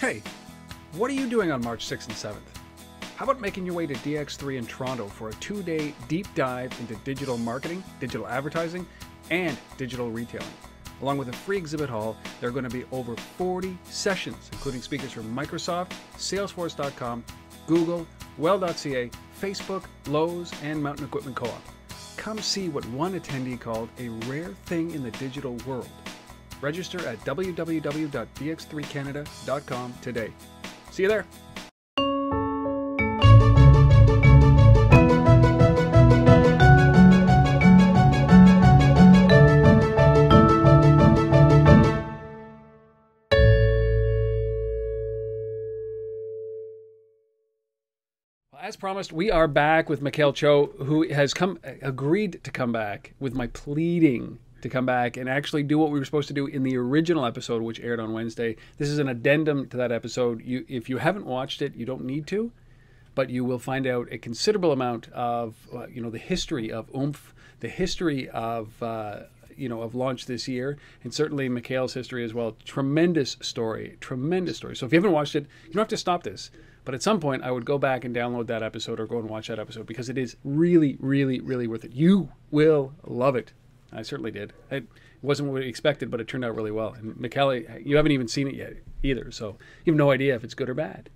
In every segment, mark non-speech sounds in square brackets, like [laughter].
Hey, what are you doing on March 6th and 7th? How about making your way to DX3 in Toronto for a two day deep dive into digital marketing, digital advertising, and digital retailing? Along with a free exhibit hall, there are going to be over 40 sessions, including speakers from Microsoft, Salesforce.com, Google, Well.ca, Facebook, Lowe's, and Mountain Equipment Co op. Come see what one attendee called a rare thing in the digital world. Register at www.dx3canada.com today. See you there. As promised, we are back with Mikael Cho, who has come agreed to come back with my pleading to come back and actually do what we were supposed to do in the original episode, which aired on Wednesday. This is an addendum to that episode. You, if you haven't watched it, you don't need to, but you will find out a considerable amount of, uh, you know, the history of OOOMF, the history of, uh, you know, of launch this year, and certainly Mikael's history as well. Tremendous story, tremendous story. So if you haven't watched it, you don't have to stop this. But at some point, I would go back and download that episode or go and watch that episode because it is really, really, really worth it. You will love it. I certainly did. It wasn't what we expected, but it turned out really well. And Mikael, you haven't even seen it yet either, so you have no idea if it's good or bad.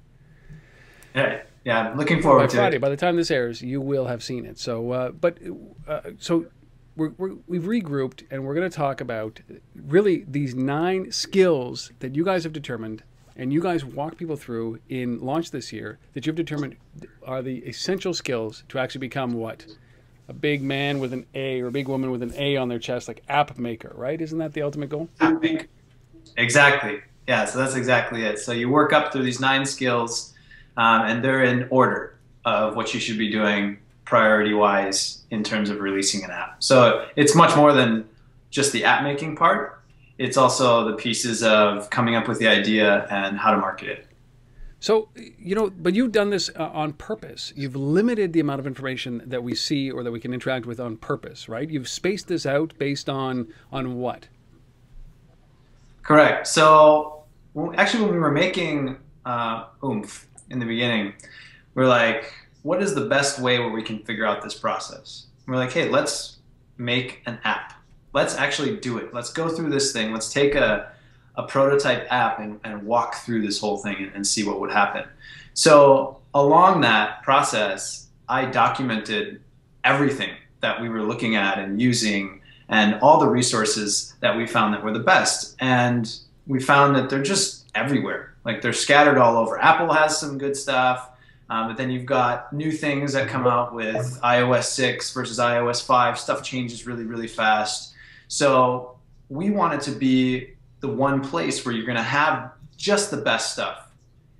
Yeah, yeah, I'm looking forward by to Friday, it. By the time this airs, you will have seen it. So, uh, but uh, so we're, we have regrouped, and we're going to talk about really these nine skills that you guys have determined, and you guys walk people through in launch this year that you've determined are the essential skills to actually become what a big man with an A or a big woman with an A on their chest, like app maker, right? Isn't that the ultimate goal? App maker. Exactly. Yeah. So that's exactly it. So you work up through these nine skills, um, and they're in order of what you should be doing priority wise in terms of releasing an app. So it's much more than just the app making part. It's also the pieces of coming up with the idea and how to market it. So, you know, but you've done this uh, on purpose. You've limited the amount of information that we see or that we can interact with on purpose, right? You've spaced this out based on on what? Correct. So, well, actually, when we were making uh, OOOMF in the beginning, we are like, what is the best way where we can figure out this process? And we're like, hey, let's make an app. Let's actually do it. Let's go through this thing. Let's take a a prototype app and, and walk through this whole thing and, and see what would happen. So along that process, I documented everything that we were looking at and using and all the resources that we found that were the best. And we found that they're just everywhere. Like they're scattered all over. Apple has some good stuff, um, but then you've got new things that come out with iOS 6 versus iOS 5. Stuff changes really, really fast. So we wanted to be the one place where you're going to have just the best stuff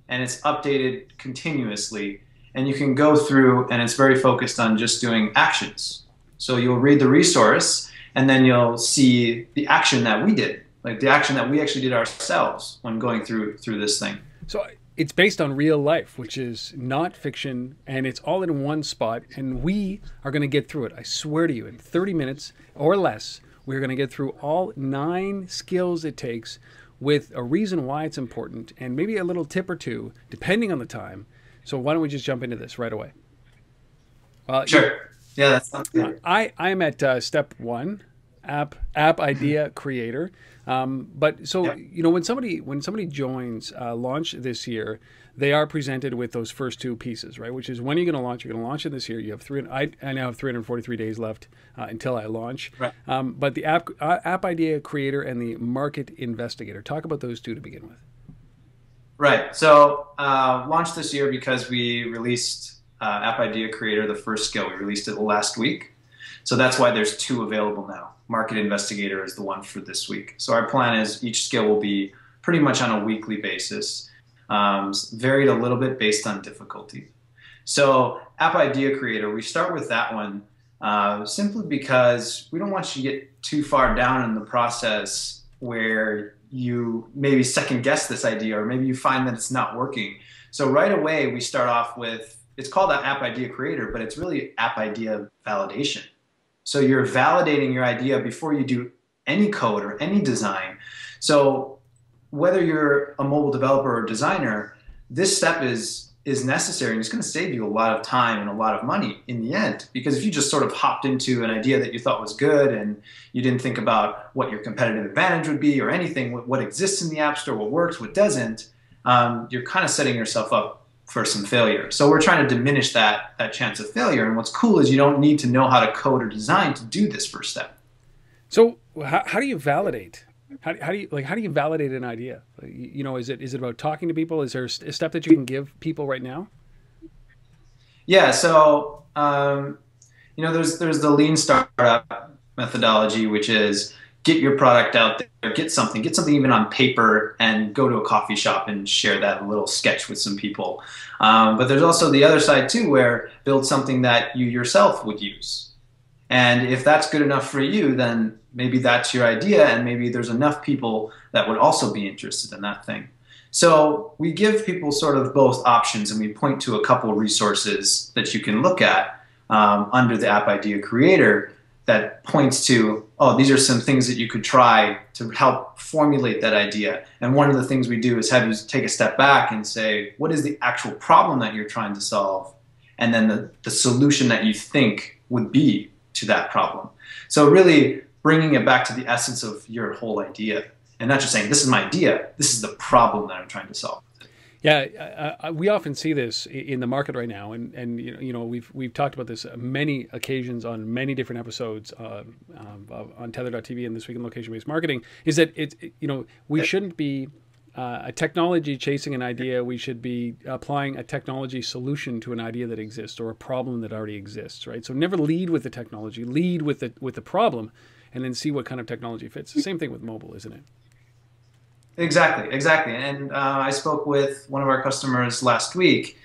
and it's updated continuously and you can go through and it's very focused on just doing actions. So you'll read the resource and then you'll see the action that we did like the action that we actually did ourselves when going through through this thing. So it's based on real life which is not fiction and it's all in one spot and we are going to get through it i swear to you in 30 minutes or less we're going to get through all nine skills it takes with a reason why it's important and maybe a little tip or two, depending on the time. So why don't we just jump into this right away? Uh, sure. Yeah, that sounds good. I, I'm at uh, step one, app app idea creator. Um, but so yep. you know when somebody when somebody joins uh, launch this year, they are presented with those first two pieces, right? Which is when are you going to launch? You're going to launch it this year. You have three. I, I now have 343 days left uh, until I launch. Right. Um, but the app uh, app idea creator and the market investigator. Talk about those two to begin with. Right. So uh, launched this year because we released uh, app idea creator, the first skill. We released it last week. So that's why there's two available now. Market Investigator is the one for this week. So our plan is each skill will be pretty much on a weekly basis, um, varied a little bit based on difficulty. So App Idea Creator, we start with that one uh, simply because we don't want you to get too far down in the process where you maybe second guess this idea or maybe you find that it's not working. So right away we start off with, it's called an App Idea Creator, but it's really App Idea Validation. So you're validating your idea before you do any code or any design. So whether you're a mobile developer or designer, this step is is necessary and it's going to save you a lot of time and a lot of money in the end. Because if you just sort of hopped into an idea that you thought was good and you didn't think about what your competitive advantage would be or anything what, exists in the app store what works what doesn't um, you're kind of setting yourself up for some failure. So we're trying to diminish that that chance of failure. And what's cool is you don't need to know how to code or design to do this first step. So how, how do you validate how, how do you like? How do you validate an idea? You know, is it is it about talking to people? Is there a step that you can give people right now? Yeah. So um, you know, there's there's the lean startup methodology, which is get your product out there, get something, get something even on paper, and go to a coffee shop and share that little sketch with some people. Um, but there's also the other side too, where build something that you yourself would use. And if that's good enough for you, then maybe that's your idea, and maybe there's enough people that would also be interested in that thing. So we give people sort of both options, and we point to a couple resources that you can look at um, under the App Idea Creator that points to, oh, these are some things that you could try to help formulate that idea. And one of the things we do is have you take a step back and say, what is the actual problem that you're trying to solve? And then the, the solution that you think would be to that problem. So really bringing it back to the essence of your whole idea and not just saying this is my idea, this is the problem that I'm trying to solve. Yeah, uh, we often see this in the market right now, and and you know, we've we've talked about this many occasions on many different episodes uh, um, untether.tv and this week in location-based marketing. Is that it? You know, we shouldn't be uh, a technology chasing an idea, we should be applying a technology solution to an idea that exists or a problem that already exists, right? So never lead with the technology, lead with the with the problem, and then see what kind of technology fits. The same thing with mobile, isn't it? Exactly, exactly. And uh, I spoke with one of our customers last week,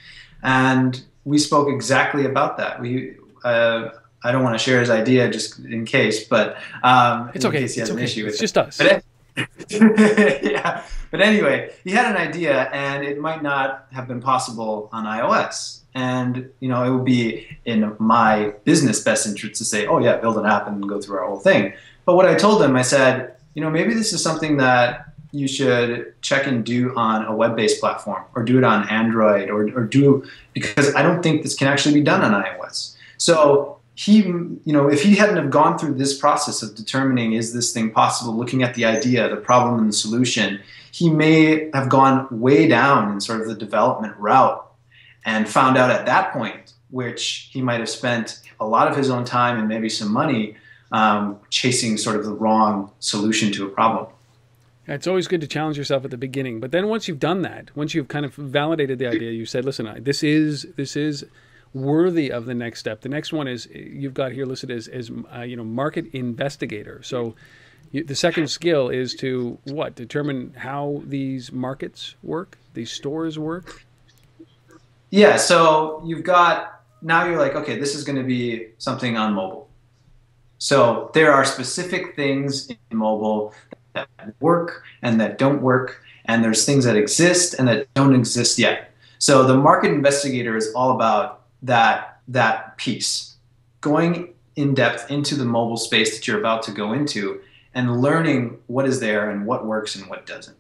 and we spoke exactly about that. We uh, I don't want to share his idea just in case, but um, it's okay. it's okay. It's just us. But, [laughs] yeah. But anyway, he had an idea, and it might not have been possible on iOS. And you know, it would be in my business best interest to say, "Oh yeah, build an app and go through our whole thing." But what I told him, I said, you know, maybe this is something that you should check and do on a web-based platform, or do it on Android, or or do because I don't think this can actually be done on iOS. So he, you know, if he hadn't have gone through this process of determining is this thing possible, looking at the idea, the problem, and the solution, he may have gone way down in sort of the development route and found out at that point, which he might have spent a lot of his own time and maybe some money um, chasing sort of the wrong solution to a problem. It's always good to challenge yourself at the beginning, but then once you've done that, once you've kind of validated the idea, you said, "Listen, this is this is." Worthy of the next step. The next one is you've got here listed as, as uh, you know market investigator. So you, the second skill is to what determine how these markets work, these stores work. Yeah. So you've got now you're like okay, this is going to be something on mobile. So there are specific things in mobile that work and that don't work, and there's things that exist and that don't exist yet. So the market investigator is all about that that piece, going in depth into the mobile space that you're about to go into, and learning what is there and what works and what doesn't.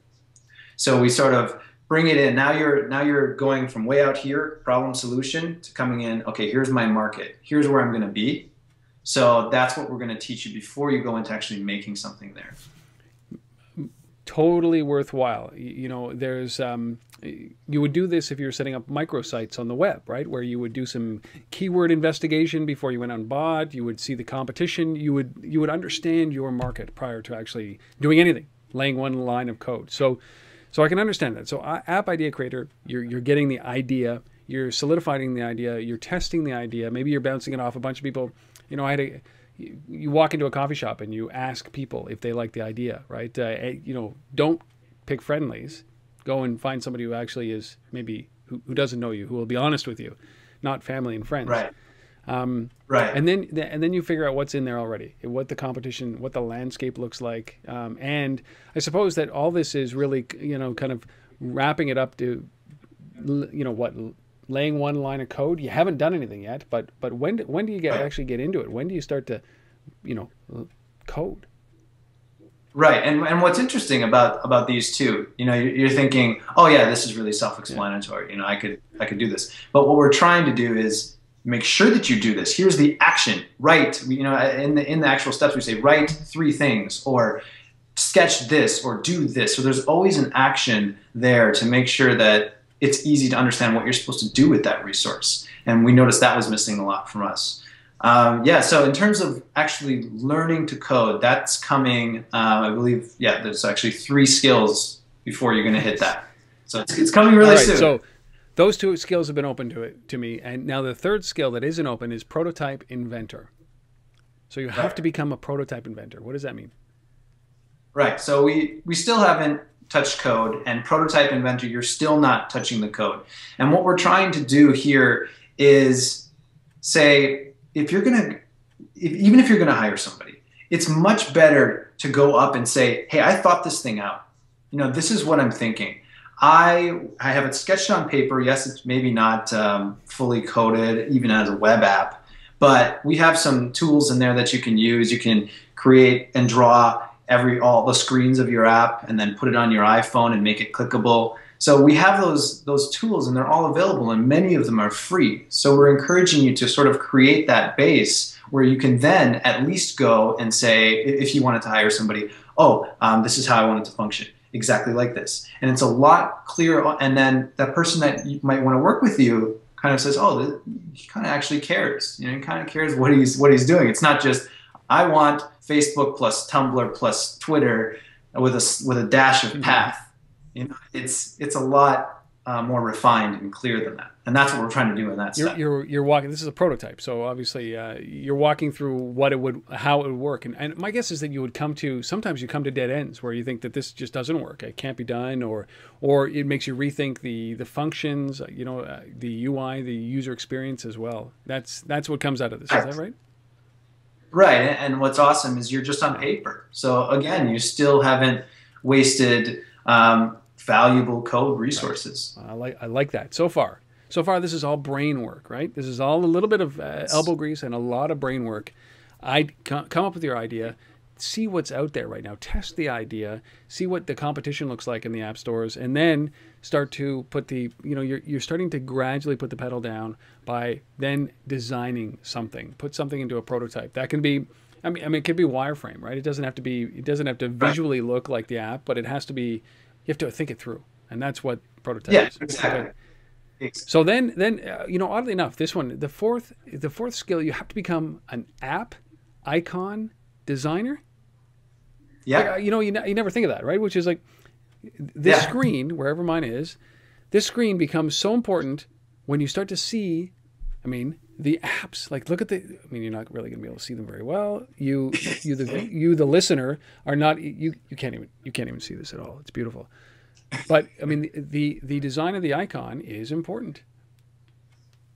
So we sort of bring it in. Now you're now you're going from way out here, problem solution, to coming in. Okay, here's my market. Here's where I'm going to be. So that's what we're going to teach you before you go into actually making something there totally worthwhile. You know, there's um, you would do this if you were setting up microsites on the web, right? Where you would do some keyword investigation before you went on bot. You would see the competition. You would you would understand your market prior to actually doing anything, laying one line of code. So, so I can understand that. So, app idea creator, you're you're getting the idea. You're solidifying the idea. You're testing the idea. Maybe you're bouncing it off a bunch of people. You know, I had a you, walk into a coffee shop and you ask people if they like the idea, right? Uh, eh, you know, don't pick friendlies. Go and find somebody who actually is maybe who, who doesn't know you, who will be honest with you, not family and friends. Right. Um, right. And then and then you figure out what's in there already, what the competition, what the landscape looks like, um, and I suppose that all this is really you know kind of wrapping it up to you know what laying one line of code. You haven't done anything yet, but but when when do you get actually get into it? When do you start to, you know, code? Right, and and what's interesting about about these two, you know, you're thinking, oh yeah, this is really self-explanatory. Yeah. You know, I could I could do this. But what we're trying to do is make sure that you do this. Here's the action. Write. You know, uh, in the in the actual steps, we say write three things or sketch this or do this. So there's always an action there to make sure that it's easy to understand what you're supposed to do with that resource. And we noticed that was missing a lot from us. Um, yeah, so in terms of actually learning to code, that's coming, uh, I believe, yeah, there's actually three skills before you're going to hit that. So it's, it's coming really soon. So those two skills have been open to it to me. And now the third skill that isn't open is prototype inventor. So you have right. to become a prototype inventor. What does that mean? Right. So we, we still haven't touched code and prototype inventor, you're still not touching the code. And what we're trying to do here is say, if you're going to, even if you're going to hire somebody, it's much better to go up and say, hey, I thought this thing out. You know, this is what I'm thinking. I, I have it sketched on paper. Yes, it's maybe not um, fully coded, even as a web app, but we have some tools in there that you can use. You can create and draw every all the screens of your app and then put it on your iPhone and make it clickable. So we have those those tools and they're all available and many of them are free. So we're encouraging you to sort of create that base where you can then at least go and say if you wanted to hire somebody, oh, um, this is how I want it to function exactly like this. And it's a lot clearer. And then that person that you might want to work with you kind of says, oh, he kind of actually cares. You know, he kind of cares what he's what he's doing. It's not just I want Facebook plus Tumblr plus Twitter with a with a dash of mm-hmm. path. You know, it's it's a lot uh, more refined and clear than that, and that's what we're trying to do in that. You're, you're, you're walking. This is a prototype, so obviously uh, you're walking through what it would, how it would work, and, and my guess is that you would come to. Sometimes you come to dead ends where you think that this just doesn't work, it can't be done, or or it makes you rethink the the functions, you know, uh, the UI, the user experience as well. That's that's what comes out of this. Is that right? Right, and what's awesome is you're just on paper. So again, you still haven't wasted um, valuable code resources. Right. I like I like that so far. So far, this is all brain work, right? This is all a little bit of uh, elbow grease and a lot of brain work. I come up with your idea, see what's out there right now, test the idea, see what the competition looks like in the app stores, and then start to put the you know you're you're starting to gradually put the pedal down by then designing something, put something into a prototype. That can be I mean, I mean, it could be wireframe, right? It doesn't have to be. It doesn't have to visually look like the app, but it has to be you have to think it through, and that's what prototype yeah, is. exactly. Okay. So then, then uh, you know, oddly enough, this one, the fourth, the fourth skill, you have to become an app icon designer. Yeah. Like, uh, you know, you, you never think of that, right? Which is like this yeah. screen, wherever mine is, this screen becomes so important when you start to see. I mean, the apps. Like look at the i mean you're not really going to be able to see them very well. You you the [laughs] you the listener are not you you can't even you can't even see this at all. It's beautiful. But i mean the the design of the icon is important.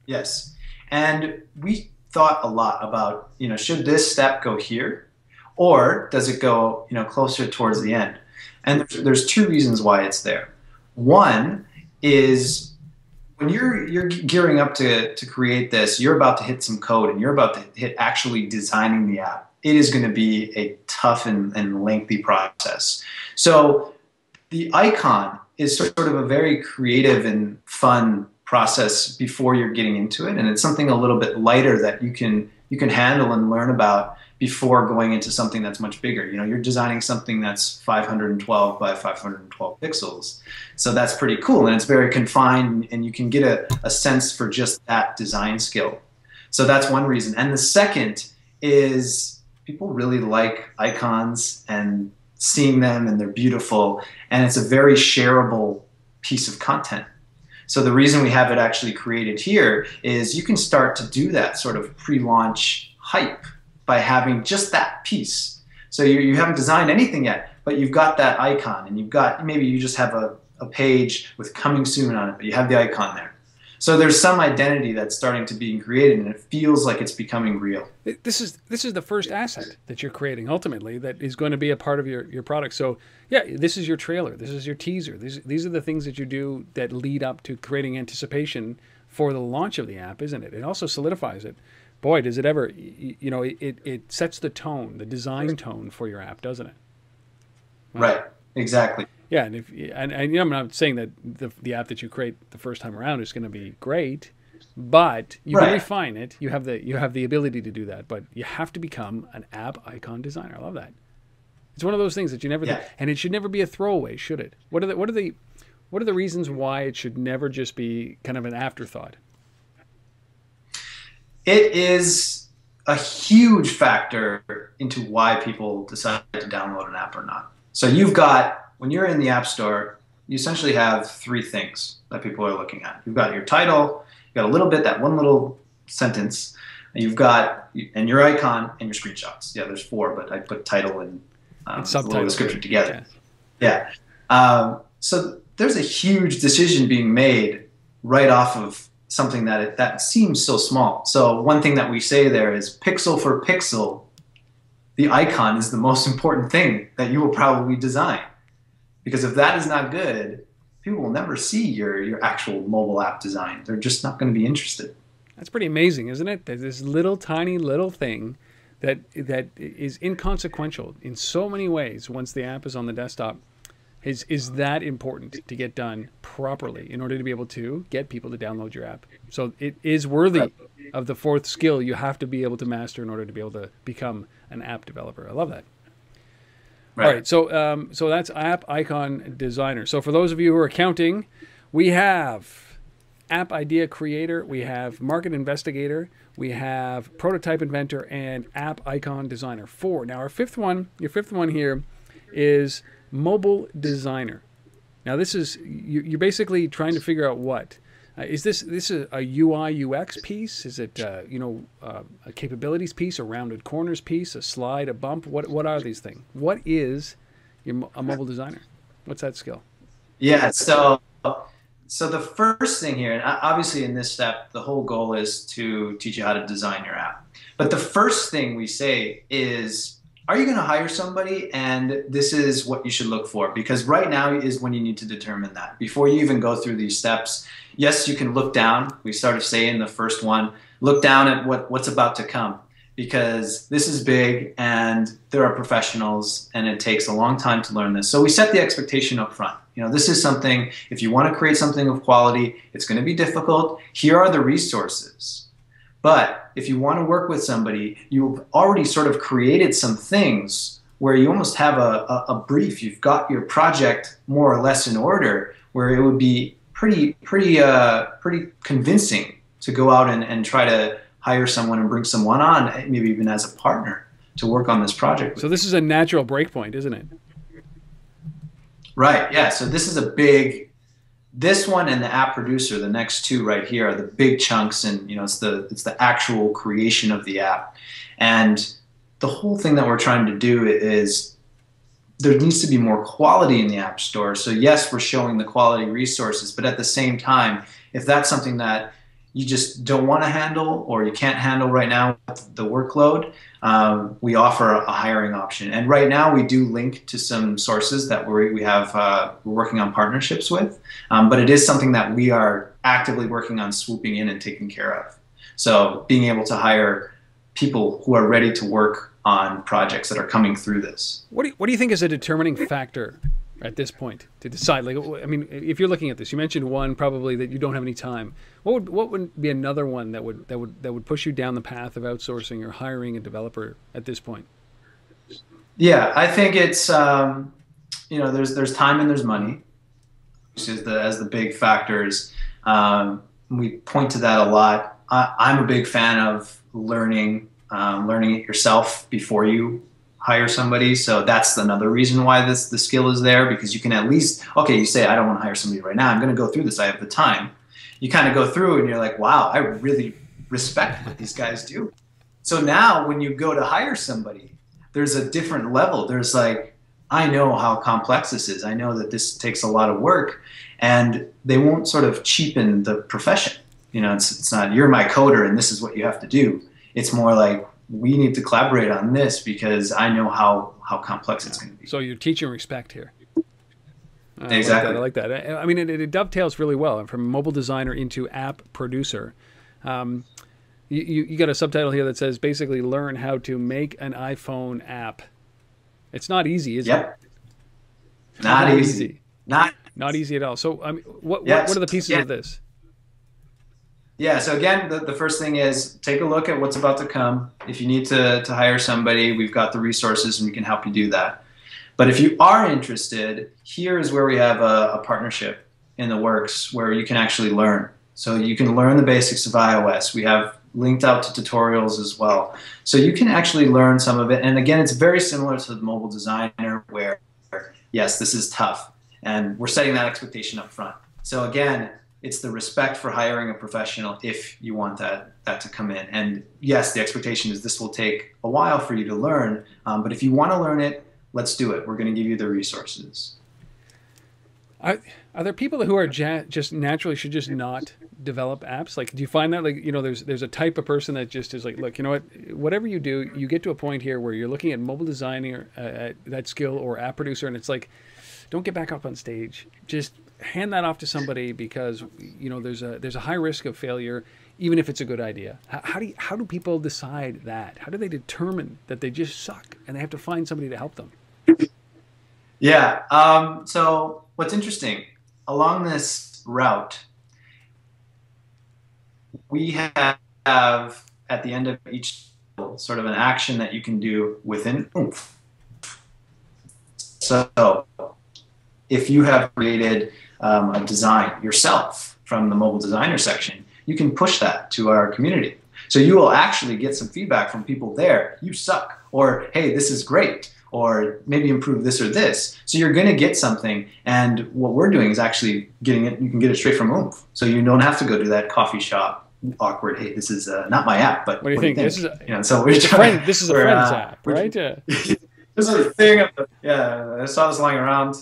Yes. And we thought a lot about you know should this step go here or does it go you know closer towards the end and there's, two reasons why it's there one is when you're you're gearing up to to create this, you're about to hit some code and you're about to hit actually designing the app. It is going to be a tough and, and lengthy process. So the icon is sort of a very creative and fun process before you're getting into it, and it's something a little bit lighter that you can you can handle and learn about before going into something that's much bigger. You know, you're designing something that's 512 by 512 pixels. So that's pretty cool. And it's very confined and you can get a, a sense for just that design skill. So that's one reason. And the second is people really like icons and seeing them and they're beautiful. And it's a very shareable piece of content. So the reason we have it actually created here is you can start to do that sort of pre-launch hype by having just that piece. So you, you haven't designed anything yet, but you've got that icon and you've got, maybe you just have a, a page with coming soon on it, but you have the icon there. So there's some identity that's starting to be created, and it feels like it's becoming real. This is this is the first asset that you're creating ultimately that is going to be a part of your, your product. So yeah, this is your trailer, this is your teaser. These these are the things that you do that lead up to creating anticipation for the launch of the app, isn't it? It also solidifies it boy, does it ever, you know, it, it sets the tone, the design tone for your app, doesn't it? Right. Exactly. Yeah, and if and, and you know, I'm not saying that the the app that you create the first time around is going to be great, but you Right. can refine it. You have the you have the ability to do that, but you have to become an app icon designer. I love that. It's one of those things that you never Yeah. and it should never be a throwaway, should it? What are the what are the what are the reasons why it should never just be kind of an afterthought? It is a huge factor into why people decide to download an app or not. So you've got when you're in the App Store, you essentially have three things that people are looking at. You've got your title, you've got a little bit, that one little sentence, and you've got and your icon and your screenshots. Yeah, there's four, but I put title and, um, And subtitles. description together. Yeah. Yeah. Um, so there's a huge decision being made right off of something that it, that seems so small. So one thing that we say there is pixel for pixel, the icon is the most important thing that you will probably design. Because if that is not good, people will never see your your actual mobile app design. They're just not going to be interested. That's pretty amazing, isn't it? There's this little tiny little thing that that is inconsequential in so many ways once the app is on the desktop is is that important to get done properly in order to be able to get people to download your app. So it is worthy of the fourth skill you have to be able to master in order to be able to become an app developer. I love that. All right, so um, so that's app icon designer. So for those of you who are counting, we have app idea creator, we have market investigator, we have prototype inventor, and app icon designer. Four. Now our fifth one, your fifth one here, is mobile designer. Now this is you, you're basically trying to figure out what uh, is this this is a UI UX piece? Is it uh, you know uh, a capabilities piece, a rounded corners piece, a slide, a bump? What what are these things? What is your, a mobile designer? What's that skill? Yeah. So, so the first thing here, and obviously in this step, the whole goal is to teach you how to design your app. But the first thing we say is, are you going to hire somebody? And this is what you should look for because right now is when you need to determine that before you even go through these steps. Yes, you can look down. We started saying the first one, look down at what, what's about to come because this is big and there are professionals and it takes a long time to learn this. So we set the expectation up front. You know, this is something, if you want to create something of quality, it's going to be difficult. Here are the resources. But if you want to work with somebody, you've already sort of created some things where you almost have a, a, a brief. You've got your project more or less in order where it would be pretty, pretty, uh, pretty convincing to go out and, and try to hire someone and bring someone on, maybe even as a partner to work on this project. So this is a natural breakpoint, isn't it? Right. Yeah. So this is a big. This one and the app producer, the next two right here, are the big chunks, and you know it's the it's the actual creation of the app, and the whole thing that we're trying to do is there needs to be more quality in the app store. So yes, we're showing the quality resources, but at the same time, if that's something that you just don't want to handle or you can't handle right now the workload, um, we offer a hiring option. And right now, we do link to some sources that we we have uh, we're working on partnerships with, um, but it is something that we are actively working on swooping in and taking care of. So being able to hire people who are ready to work on projects that are coming through this. What do you, what do you think is a determining factor at this point to decide? Like, I mean, if you're looking at this, you mentioned one probably that you don't have any time. What would what would be another one that would that would that would push you down the path of outsourcing or hiring a developer at this point? Yeah, I think it's um, you know there's there's time and there's money, which is the as the big factors. Um, we point to that a lot. I, I'm a big fan of learning um, learning it yourself before you hire somebody. So that's another reason why this the skill is there because you can at least okay, you say I don't want to hire somebody right now. I'm going to go through this. I have the time. You kind of go through and you're like, wow, I really respect what these guys do. So now when you go to hire somebody, there's a different level. There's like I know how complex this is. I know that this takes a lot of work, and they won't sort of cheapen the profession. You know, it's it's not you're my coder and this is what you have to do. It's more like we need to collaborate on this because I know how how complex it's going to be. So you're teaching respect here. I Exactly. Like. I like that. I I mean, it, it dovetails really well from mobile designer into app producer. Um, you, you, you got a subtitle here that says basically learn how to make an iPhone app. It's not easy, is Yep. it? Not, not easy. easy. Not not easy at all. So, I mean, what yes. what, what, are the pieces yeah. of this? Yeah. So again, the, the first thing is take a look at what's about to come. If you need to to hire somebody, we've got the resources and we can help you do that. But if you are interested, here is where we have a, a partnership in the works where you can actually learn. So you can learn the basics of iOS. We have linked out to tutorials as well. So you can actually learn some of it. And again, it's very similar to the mobile designer where, yes, this is tough. And we're setting that expectation up front. So again, it's the respect for hiring a professional if you want that, that to come in. And yes, the expectation is this will take a while for you to learn. Um, but if you want to learn it, let's do it. We're going to give you the resources. Are, are there people who are ja- just naturally should just not develop apps? Like, do you find that like you know there's there's a type of person that just is like, look, you know what, whatever you do, you get to a point here where you're looking at mobile designing or uh, that skill or app producer, and it's like, don't get back up on stage. Just hand that off to somebody because you know there's a there's a high risk of failure even if it's a good idea. How, how do you, how do people decide that? How do they determine that they just suck and they have to find somebody to help them? Yeah. Um, so what's interesting along this route, we have at the end of each sort of an action that you can do within OOOMF. So if you have created um, a design yourself from the mobile designer section, you can push that to our community. So you will actually get some feedback from people there. You suck, or hey, this is great, or maybe improve this or this. So you're going to get something. And what we're doing is actually getting it. You can get it straight from OOOMF. So you don't have to go to that coffee shop. Awkward. Hey, this is uh, not my app, but what do you, think? This is a, you know, so we're friend, this is a friend's uh, app, right? Yeah. [laughs] this is a thing. Yeah, I saw this lying around.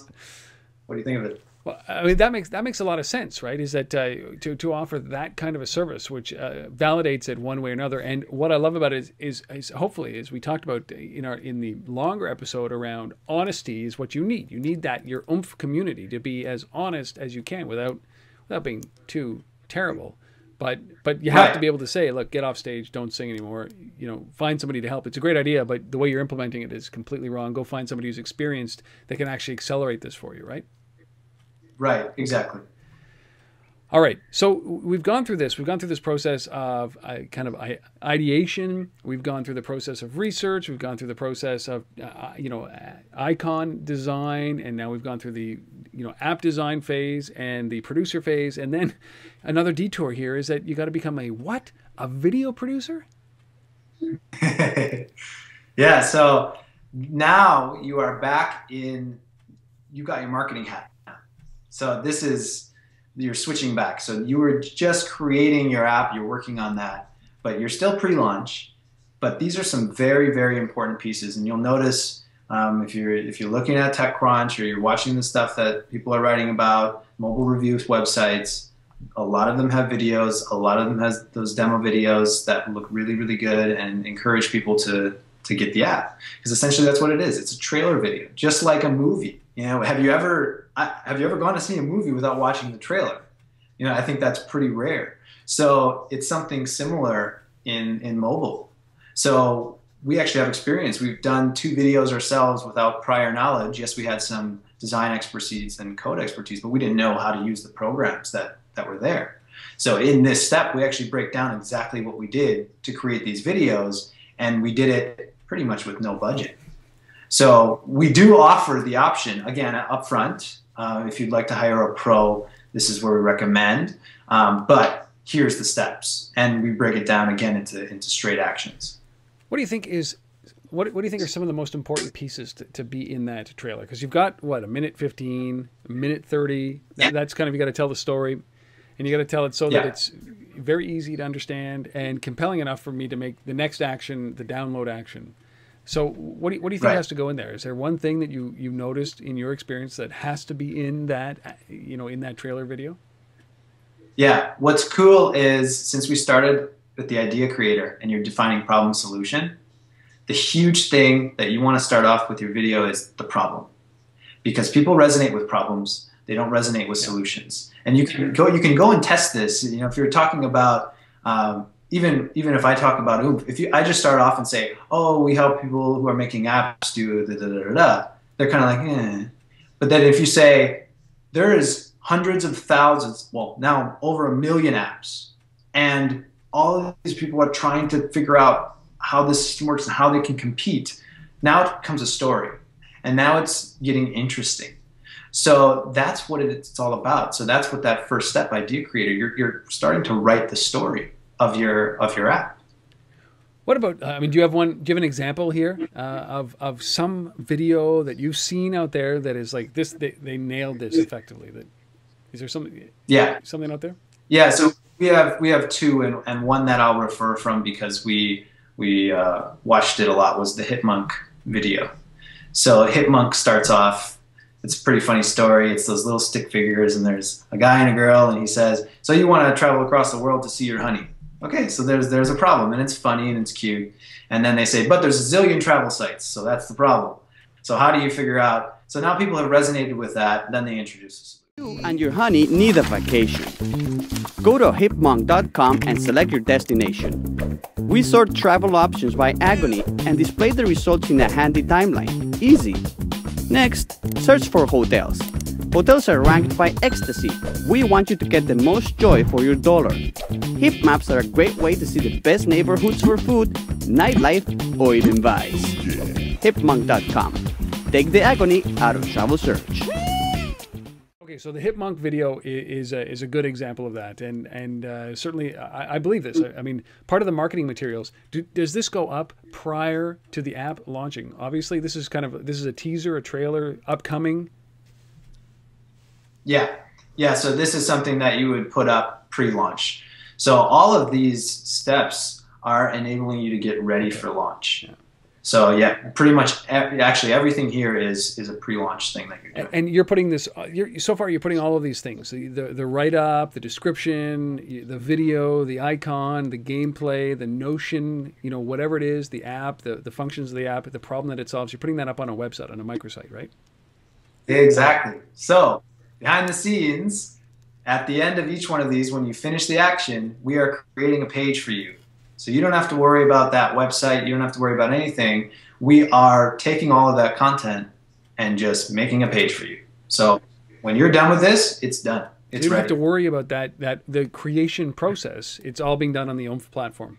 What do you think of it? Well, I mean that makes that makes a lot of sense, right? Is that uh, to to offer that kind of a service, which uh, validates it one way or another. And what I love about it is, is, is, hopefully, as we talked about in our in the longer episode around honesty, is what you need. You need that your OOOMF community to be as honest as you can without without being too terrible. But but you have right. to be able to say, look, get off stage, don't sing anymore. You know, find somebody to help. It's a great idea, but the way you're implementing it is completely wrong. Go find somebody who's experienced that can actually accelerate this for you, right? Right, exactly. All right, so we've gone through this. We've gone through this process of uh, kind of ideation. We've gone through the process of research. We've gone through the process of uh, uh you know icon design, and now we've gone through the you know app design phase and the producer phase. And then [laughs] another detour here is that you got to become a what? A video producer? [laughs] yeah. So now you are back in. You got your marketing hat so this is you're switching back. So you were just creating your app, you're working on that, but you're still pre-launch. But these are some very, very important pieces, and you'll notice um, if you're if you're looking at TechCrunch or you're watching the stuff that people are writing about, mobile reviews websites, a lot of them have videos. A lot of them has those demo videos that look really, really good and encourage people to to get the app because essentially that's what it is. It's a trailer video, just like a movie. You know, have you ever have you ever gone to see a movie without watching the trailer? You know, I think that's pretty rare. So it's something similar in in mobile. So we actually have experience. We've done two videos ourselves without prior knowledge. Yes, we had some design expertise and code expertise, but we didn't know how to use the programs that that were there. So in this step, we actually break down exactly what we did to create these videos, and we did it pretty much with no budget. So we do offer the option again upfront. Uh, if you'd like to hire a pro, this is where we recommend. Um, but here's the steps, and we break it down again into into straight actions. What do you think is what, what do you think are some of the most important pieces to, to be in that trailer? Because you've got what a minute fifteen, a minute thirty. Yeah. That's kind of you got to tell the story, and you got to tell it so yeah. that it's very easy to understand and compelling enough for me to make the next action, the download action. So what do you, what do you think right. has to go in there? Is there one thing that you you noticed in your experience that has to be in that you know in that trailer video? Yeah, what's cool is since we started with the idea creator and you're defining problem solution, the huge thing that you want to start off with your video is the problem. Because people resonate with problems, they don't resonate with yeah. solutions. And you can go you can go and test this. You know, if you're talking about um, even even if I talk about OOOMF, if you I just start off and say, oh, we help people who are making apps do da da da da, they're kind of like, eh. But then if you say there is hundreds of thousands, well, now over a million apps, and all of these people are trying to figure out how this system works and how they can compete. Now it becomes a story, and now it's getting interesting. So that's what it's all about. So that's what that first step, idea creator, you're, you're starting to write the story of your of your app. What about? I mean, do you have one? Do you have an example here uh, of of some video that you've seen out there that is like this? They, they nailed this effectively. That is there something? Yeah, something out there. Yeah. So we have we have two, and, and one that I'll refer from because we we uh, watched it a lot was the Hipmunk video. So Hipmunk starts off. It's a pretty funny story. It's those little stick figures, and there's a guy and a girl, and he says, "So you want to travel across the world to see your honey?" Okay, so there's there's a problem, and it's funny and it's cute. And then they say, but there's a zillion travel sites, so that's the problem. So how do you figure out? So now people have resonated with that. Then they introduce us. You and your honey need a vacation. Go to hipmunk.com and select your destination. We sort travel options by agony and display the results in a handy timeline. Easy. Next, search for hotels. Hotels are ranked by ecstasy. We want you to get the most joy for your dollar. Hip maps are a great way to see the best neighborhoods for food, nightlife, or even vice. Hipmunk.com. Take the agony out of travel search. Okay, so the Hipmunk video is, is, a, is a good example of that, and and uh, certainly I, I, believe this. I, I, mean, part of the marketing materials. Do, does this go up prior to the app launching? Obviously, this is kind of this is a teaser, a trailer, upcoming. Yeah, yeah. So this is something that you would put up pre-launch. So all of these steps are enabling you to get ready for launch. Yeah. So yeah, pretty much actually everything here is is a pre-launch thing that you're doing. And you're putting this. Uh, you're, so far, you're putting all of these things: the the, the write up, the description, the video, the icon, the gameplay, the notion. You know, whatever it is, the app, the the functions of the app, the problem that it solves. You're putting that up on a website, on a microsite, right? Exactly. So behind the scenes, at the end of each one of these, when you finish the action, we are creating a page for you. So you don't have to worry about that website. You don't have to worry about anything. We are taking all of that content and just making a page for you. So when you're done with this, it's done. It's you don't ready. have to worry about that. That the creation process. It's all being done on the OOOMF platform.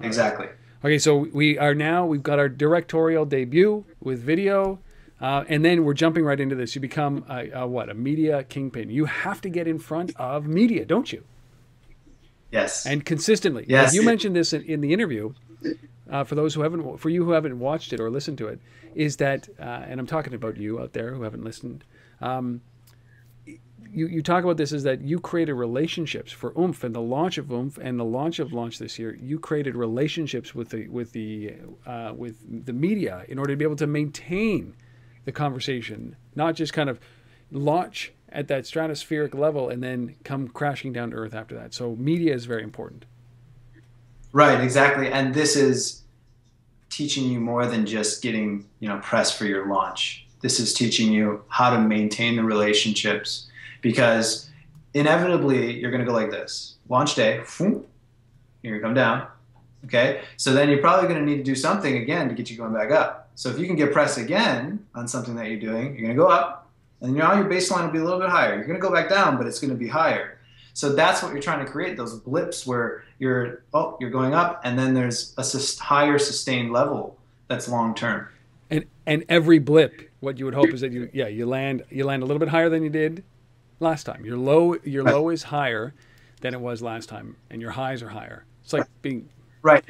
Exactly. Okay, so we are now. We've got our directorial debut with video. Uh, and then we're jumping right into this. You become a, a, what? A media kingpin. You have to get in front of media, don't you? Yes. And consistently. Yes. you mentioned this in, in the interview. Uh, for those who haven't, for you who haven't watched it or listened to it, is that, uh, and I'm talking about you out there who haven't listened. Um, you, you talk about this is that you created relationships for OOOMF and the launch of OOOMF and the launch of Launch this year. You created relationships with the with the uh, with the media in order to be able to maintain the conversation, not just kind of launch at that stratospheric level and then come crashing down to earth after that. So media is very important. Right, exactly. And this is teaching you more than just getting, you know, press for your launch. This is teaching you how to maintain the relationships because inevitably you're going to go like this. Launch day, you're going to come down. Okay. So then you're probably going to need to do something again to get you going back up. So if you can get press again on something that you're doing, you're going to go up, and now your baseline will be a little bit higher. You're going to go back down, but it's going to be higher. So that's what you're trying to create those blips where you're oh you're going up, and then there's a sus- higher sustained level that's long term. And and every blip, what you would hope is that you yeah you land you land a little bit higher than you did last time. Your low your low is higher than it was last time, and your highs are higher. It's like being Right,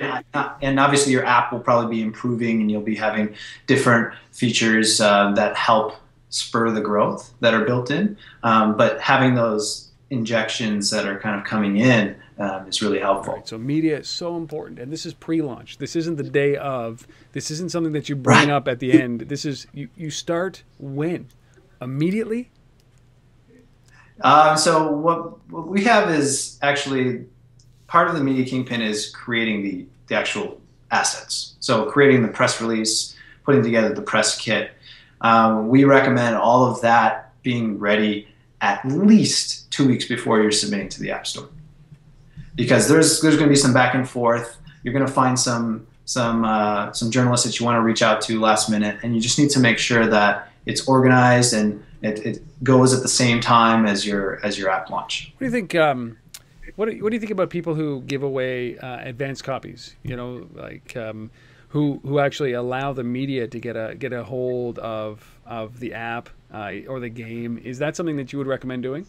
and obviously your app will probably be improving, and you'll be having different features uh, that help spur the growth that are built in. Um, but having those injections that are kind of coming in um, is really helpful. Right, so media is so important, and this is pre-launch. This isn't the day of. This isn't something that you bring right. up at the end. This is you. You start when immediately. Um, so what, what we have is actually part of the media kingpin is creating the, the actual assets. So creating the press release, putting together the press kit. Um, we recommend all of that being ready at least two weeks before you're submitting to the App Store, because there's there's going to be some back and forth. You're going to find some some uh, some journalists that you want to reach out to last minute, and you just need to make sure that it's organized and it, it goes at the same time as your as your app launch. What do you think? Um, what do, what do you think about people who give away uh, advanced copies? You know, like um, who who actually allow the media to get a get a hold of of the app uh, or the game. Is that something that you would recommend doing?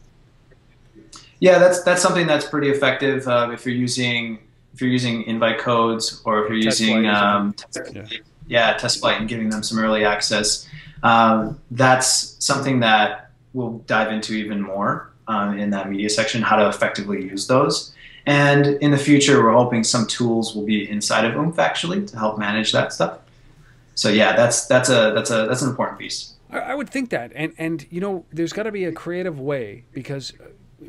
Yeah, that's that's something that's pretty effective uh, if you're using if you're using invite codes or if you're test using um, test, yeah. yeah. TestFlight and giving them some early access. Um, that's something that we'll dive into even more um, in that media section, how to effectively use those. And in the future, we're hoping some tools will be inside of OOOMF actually to help manage that stuff. So yeah, that's that's a that's a that's an important piece. I would think that, and and you know, there's got to be a creative way because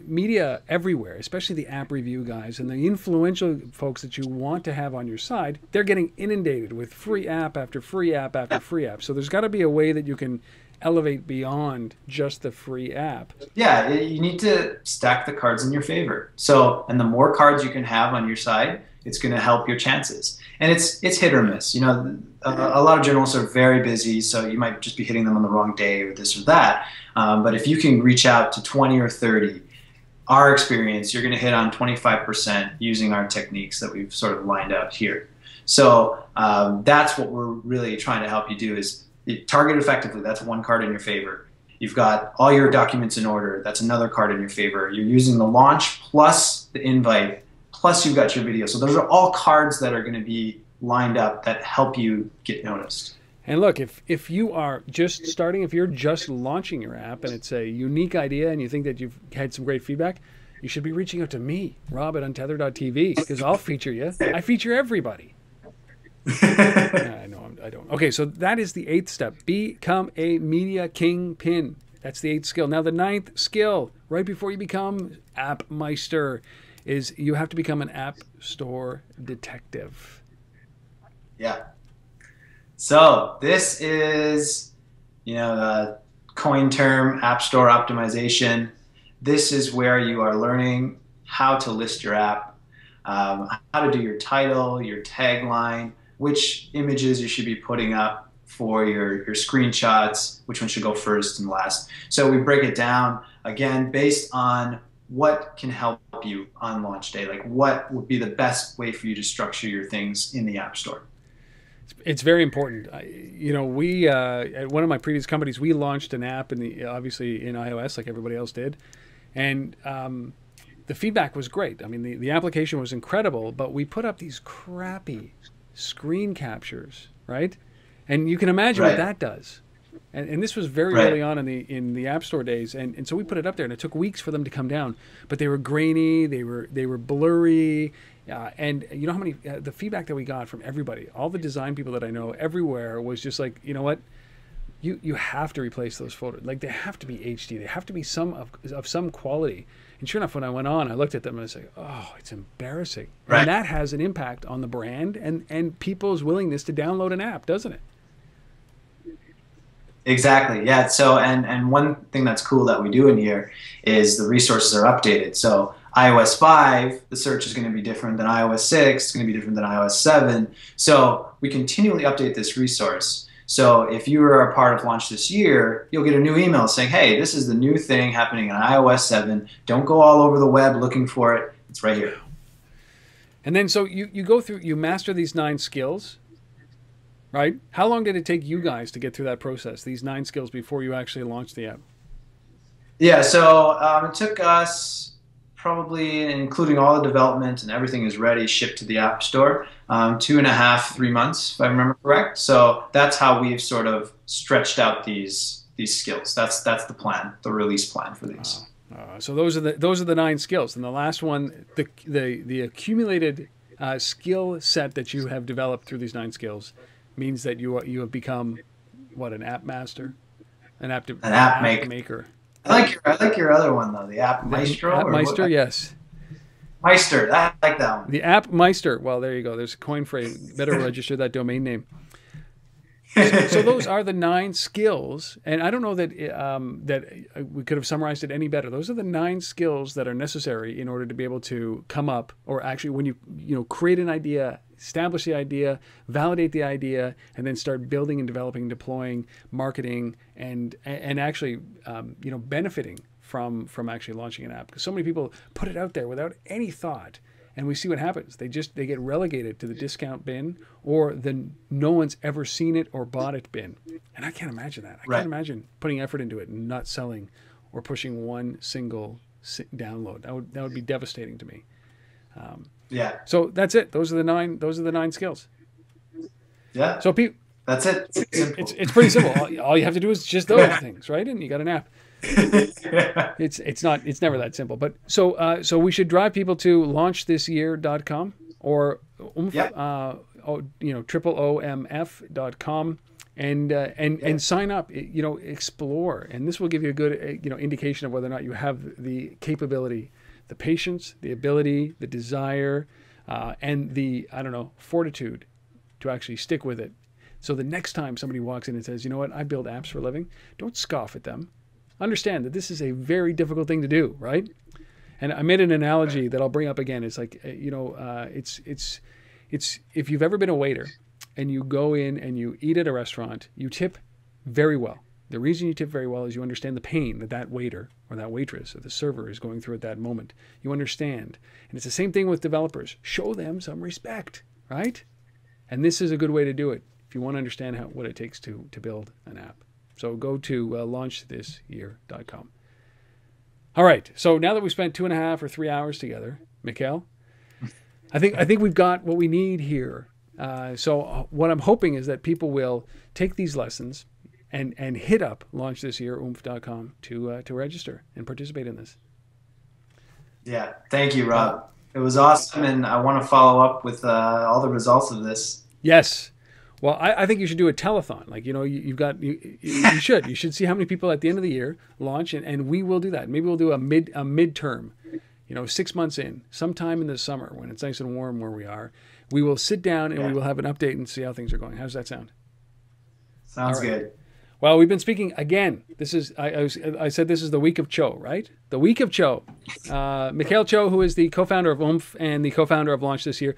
media everywhere, especially the app review guys and the influential folks that you want to have on your side, they're getting inundated with free app after free app after free app. So there's got to be a way that you can elevate beyond just the free app. Yeah, you need to stack the cards in your favor. So, and the more cards you can have on your side, it's going to help your chances. And it's it's hit or miss. You know, a, a, lot of journalists are very busy, so you might just be hitting them on the wrong day or this or that. Um, but if you can reach out to 20 or 30 our experience, you're going to hit on 25% using our techniques that we've sort of lined out here. So um, that's what we're really trying to help you do is target effectively. That's one card in your favor. You've got all your documents in order. That's another card in your favor. You're using the launch plus the invite, plus you've got your video. So those are all cards that are going to be lined up that help you get noticed. And look, if if you are just starting, if you're just launching your app and it's a unique idea and you think that you've had some great feedback, you should be reaching out to me, Rob at untether.tv, because I'll feature you. I feature everybody. [laughs] I know I don't. Okay, so that is the eighth step. Become a media kingpin. That's the eighth skill. Now the ninth skill, right before you become app meister, is you have to become an app store detective. Yeah. So this is, you know, the coin term App Store optimization. This is where you are learning how to list your app, um, how to do your title, your tagline, which images you should be putting up for your, your screenshots, which one should go first and last. So we break it down again based on what can help you on launch day, like what would be the best way for you to structure your things in the App Store it's very important. You know, we uh, at one of my previous companies, we launched an app in the obviously in iOS like everybody else did, and um, the feedback was great. I mean, the, the application was incredible, but we put up these crappy screen captures, right? And you can imagine right. what that does. And, and this was very right. early on in the in the App Store days, and, and so we put it up there, and it took weeks for them to come down. But they were grainy, they were they were blurry, uh, and you know how many uh, the feedback that we got from everybody, all the design people that I know everywhere was just like, you know what, you you have to replace those photos. Like they have to be HD. They have to be some of, of some quality. And sure enough, when I went on, I looked at them and I said, "Oh, it's embarrassing." Right. And that has an impact on the brand and and people's willingness to download an app, doesn't it? Exactly. Yeah. So, and and one thing that's cool that we do in here is the resources are updated. So iOS 5, the search is going to be different than iOS 6, it's going to be different than iOS 7. So we continually update this resource. So if you are a part of launch this year, you'll get a new email saying, hey, this is the new thing happening on iOS 7. Don't go all over the web looking for it. It's right here. And then so you, you go through, you master these nine skills, right? How long did it take you guys to get through that process, these nine skills, before you actually launched the app? Yeah, so um, it took us probably including all the development and everything is ready, shipped to the App Store. Um, two and a half, three months, if I remember correct. So that's how we've sort of stretched out these these skills. That's that's the plan, the release plan for these. Uh, so those are the those are the nine skills, and the last one, the the the accumulated uh, skill set that you have developed through these nine skills, means that you you have become what an app master, an app, an app, app maker. maker. I like your I like your other one though, the App Maestro. App Meister, yes. Meister, I like that one. The App Meister. Well, there you go. There's a coin phrase. Better [laughs] register that domain name. [laughs] so, so, those are the nine skills, and I don't know that um, that we could have summarized it any better. Those are the nine skills that are necessary in order to be able to come up, or actually, when you you know create an idea, establish the idea, validate the idea, and then start building and developing, deploying, marketing, and and actually, um, you know, benefiting from from actually launching an app. Because so many people put it out there without any thought, and we see what happens. They just they get relegated to the discount bin or the no one's ever seen it or bought it bin. And I can't imagine that. I Right. can't imagine putting effort into it and not selling or pushing one single download. That would that would be devastating to me. Yeah. So that's it. Those are the nine. Those are the nine skills. Yeah. So pe- That's it. It's it's it's pretty simple. [laughs] All, all you have to do is just those Yeah. things, right? And you got an app. [laughs] yeah. It's it's not it's never that simple. But so uh, so we should drive people to launchthisyear.com or OOOMF, Yep. uh, oh, you know triple omf.com and uh, and and sign up. You know, explore, and this will give you a good uh, you know indication of whether or not you have the capability, the patience, the ability, the desire, uh, and the I don't know fortitude to actually stick with it. So the next time somebody walks in and says, "You know what? I build apps for a living," don't scoff at them understand that this is a very difficult thing to do, right? And I made an analogy that I'll bring up again. It's like uh, you know, uh, it's it's it's if you've ever been a waiter and you go in and you eat at a restaurant, you tip very well. The reason you tip very well is you understand the pain that that waiter or that waitress or the server is going through at that moment. You understand, and it's the same thing with developers. Show them some respect, right? And this is a good way to do it if you want to understand how, what it takes to to build an app. So go to uh, launchthisyear.com. All right. So now that we've spent two and a half or three hours together, Mikael, I think I think we've got what we need here. Uh, so uh, what I'm hoping is that people will take these lessons and and hit up launchthisyear.ooomf.com to uh, to to register and participate in this. Yeah. Thank you, Rob. It was awesome, and I want to follow up with uh, all the results of this. Yes. Well, I, I think you should do a telethon. Like you know, you, you've got you, you you [laughs] should you should see how many people at the end of the year launch, and, and we will do that. Maybe we'll do a mid a midterm, you know, six months in, sometime in the summer when it's nice and warm where we are. We will sit down and we will have an update and see how things are going. How does that sound? Sounds right. good. Well, we've been speaking again. This is I, I, was, I said this is the week of Cho, right? The week of Cho. Uh, Mikael Cho, who is the co-founder of OOOMF and the co-founder of Launch this year.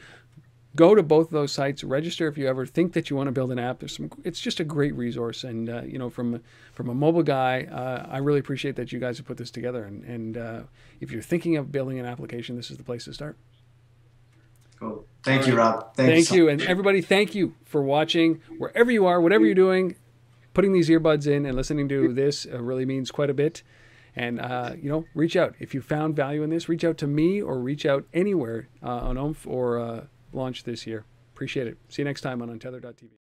Go to both of those sites. Register if you ever think that you want to build an app. There's some. It's just a great resource, and uh, you know, from from a mobile guy, uh, I really appreciate that you guys have put this together. And and uh, if you're thinking of building an application, this is the place to start. Cool. Thank All you. Rob. Thank, Thank so you, and everybody, thank you for watching wherever you are, whatever you're doing. Putting these earbuds in and listening to this uh, really means quite a bit. And uh, you know, reach out if you found value in this. Reach out to me or reach out anywhere uh, on OOOMF or uh, launch this year. Appreciate it. See you next time on Untether.tv.